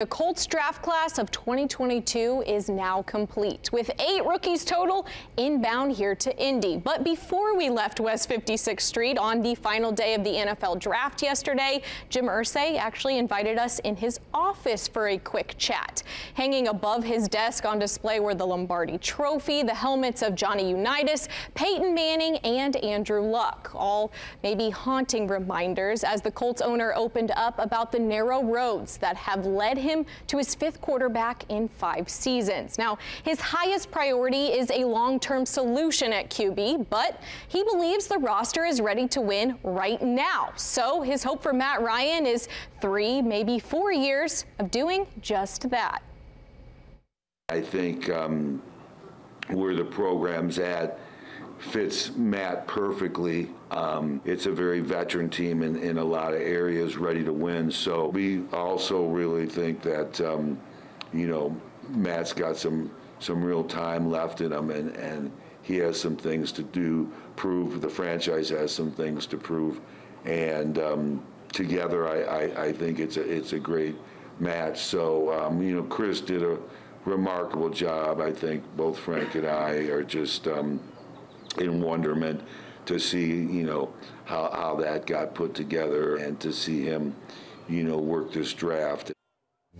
The Colts draft class of 2022 is now complete, with eight rookies total inbound here to Indy. But before we left West 56th Street on the final day of the NFL draft yesterday, Jim Irsay actually invited us in his office for a quick chat. Hanging above his desk on display were the Lombardi Trophy, the helmets of Johnny Unitas, Peyton Manning, and Andrew Luck, all maybe haunting reminders as the Colts owner opened up about the narrow roads that have led him him to his fifth quarterback in five seasons. Now, his highest priority is a long-term solution at QB, but he believes the roster is ready to win right now. So his hope for Matt Ryan is three, maybe four years of doing just that. I think um, where the program's at, fits Matt perfectly. Um, it's a very veteran team in, in a lot of areas, ready to win. So we also really think that, um, you know, Matt's got some some real time left in him, and, and he has some things to do, prove. The franchise has some things to prove, and um, together, I, I, I, think it's a it's a great match. So um, you know, Chris did a remarkable job. I think both Frank and I are just um, in wonderment to see, you know, how, how that got put together and to see him, you know, work this draft.